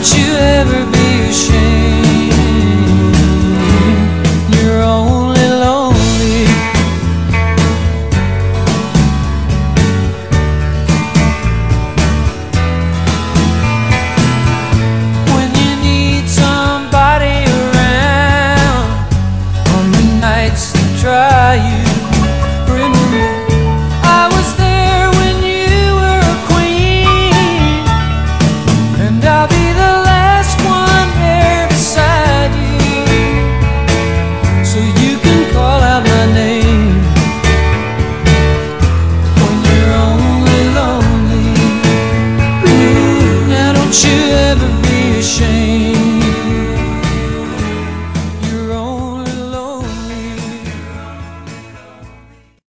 Don't you ever be ashamed.